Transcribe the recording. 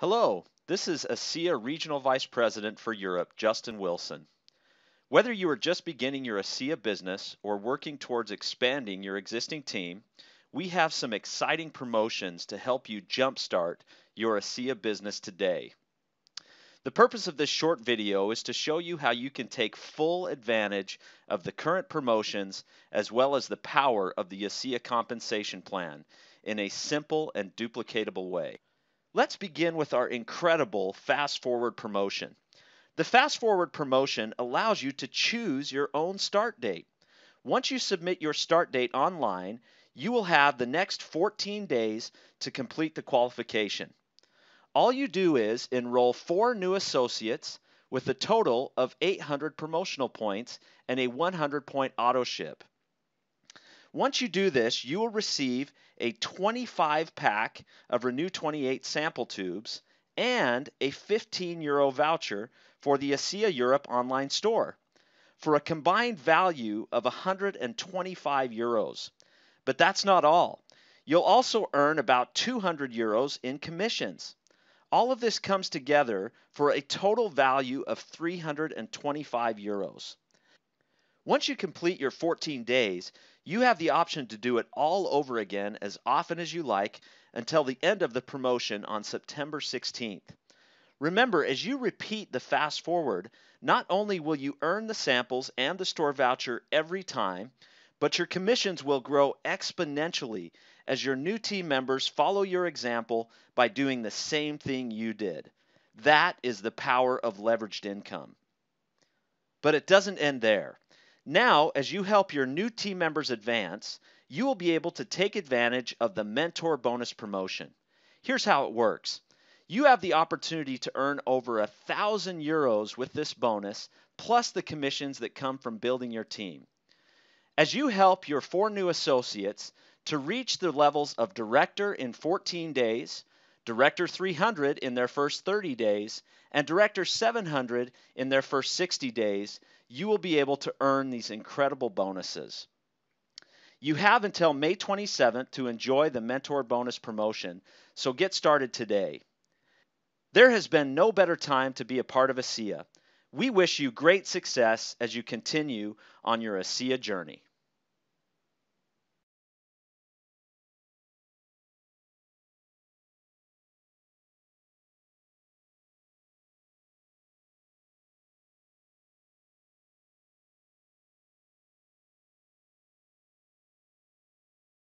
Hello, this is ASEA Regional Vice President for Europe, Justin Wilson. Whether you are just beginning your ASEA business or working towards expanding your existing team, we have some exciting promotions to help you jumpstart your ASEA business today. The purpose of this short video is to show you how you can take full advantage of the current promotions as well as the power of the ASEA compensation plan in a simple and duplicatable way. Let's begin with our incredible Fast 4ward promotion. The Fast 4ward promotion allows you to choose your own start date. Once you submit your start date online, you will have the next 14 days to complete the qualification. All you do is enroll four new associates with a total of 800 promotional points and a 100 point auto ship. Once you do this, you will receive a 25 pack of RENU 28 sample tubes and a 15 euro voucher for the ASEA Europe online store for a combined value of 125 euros. But that's not all. You'll also earn about 200 euros in commissions. All of this comes together for a total value of 325 euros. Once you complete your 14 days, you have the option to do it all over again as often as you like until the end of the promotion on September 16th. Remember, as you repeat the Fast 4ward, not only will you earn the samples and the store voucher every time, but your commissions will grow exponentially as your new team members follow your example by doing the same thing you did. That is the power of leveraged income. But it doesn't end there. Now, as you help your new team members advance, you will be able to take advantage of the mentor bonus promotion. Here's how it works. You have the opportunity to earn over a thousand euros with this bonus, plus the commissions that come from building your team. As you help your four new associates to reach the levels of director in 14 days, director 300 in their first 30 days, and director 700 in their first 60 days, you will be able to earn these incredible bonuses. You have until May 27th to enjoy the Mentor Bonus promotion, so get started today. There has been no better time to be a part of ASEA. We wish you great success as you continue on your ASEA journey.